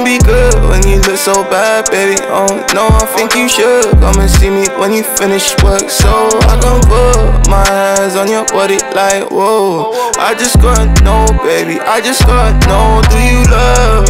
wanna be good when you look so bad, baby. Oh no, I think you should come and see me when you finish work, so I can put my hands on your body like whoa. I just gotta know, baby. I just gotta know, do you love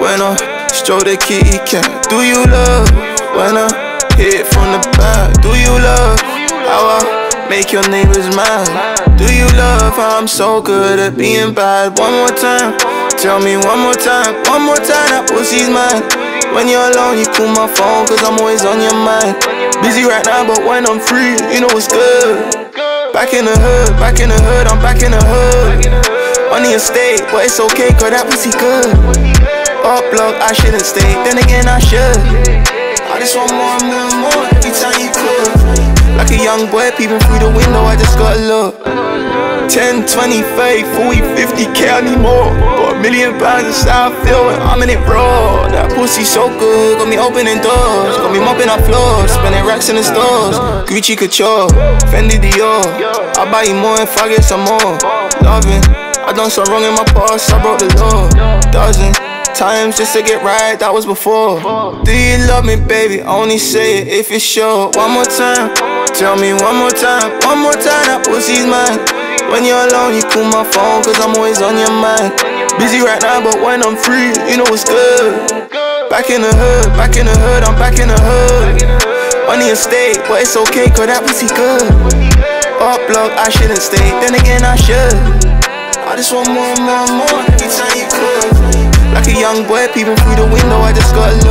when I stroke the kitty cat? Do you love when I hit from the back? Do you love how I make your neighbors mad? Do you love how I'm so good at being bad? One more time. Tell me one more time, one more time, that pussy's mine. When you're alone, you call my phone, cause I'm always on your mind. Busy right now, but when I'm free, you know it's good. Back in the hood, back in the hood, I'm back in the hood. On the estate, but it's okay, cause that pussy good. Up block, I shouldn't stay, then again, I should. I just want more more more every time you could. Like a young boy peeping through the window, I just gotta look. 10, 20, 30, 40, 50k, I need more. Got a million pounds inside, I feel it, I'm in it raw. That pussy so good, got me opening doors. Got me mopping up floors, spending racks in the stores. Gucci Couture, Fendi Dior. I'll buy you more if I get some more. Loving, I done so wrong in my past, I broke the law. Dozen times just to get right, that was before. Do you love me, baby? Only say it if it's sure. One more time, tell me one more time, one more time, that pussy's mine. When you're alone, you call my phone, cause I'm always on your mind. Busy right now, but when I'm free, you know it's good. Back in the hood, back in the hood, I'm back in the hood. On the estate, but it's okay, cause that pussy good. Up block, I shouldn't stay, then again, I should. I just want more more more every time you could. Like a young boy peeping through the window, I just look.